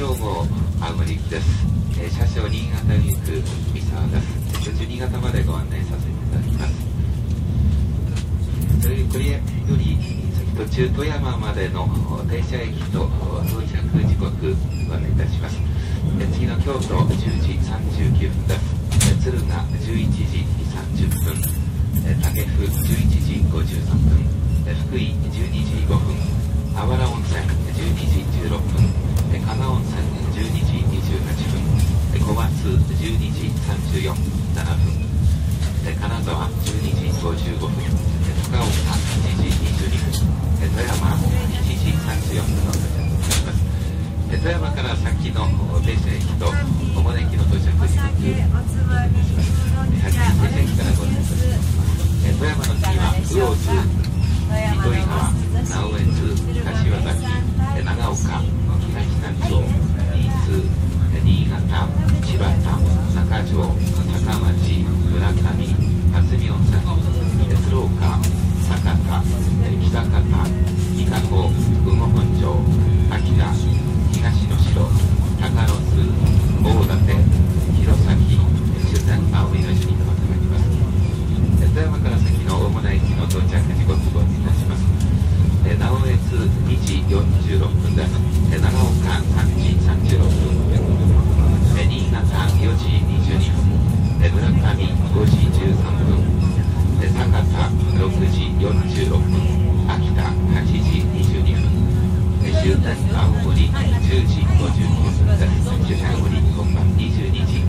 長号青森行きです、えー車掌新潟に行く三沢です。途中新潟までご案内させていただきます。それこれより先途中富山までの停車駅と到着時刻ご案内いたしますえー次の京都10時39分ですえー敦賀11時30分えー武生11時53分えー福井12時5分あわら温泉12時16分。加賀温泉12時28分。小松12時34分。7分。金沢12時55分。高岡1時22分。富山1時34分。の到着となります富山から先の停車駅と主な駅の到着時刻えー八時停車駅からご覧いただきます富山の次は魚津霞温泉えー鶴岡酒田北方伊香保羽後本町秋田東能代高野津大館弘前中山青いの順にとまってまります富山から先の主な駅の到着時刻をいたしますえー直江津2時46分です長岡3時36分新潟4時22分村上5時13分。えー酒田6時46分秋田8時22分終点青森10時59分です終点青森本番22時。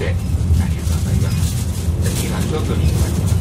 してありがとうございます。次は京都に行きます。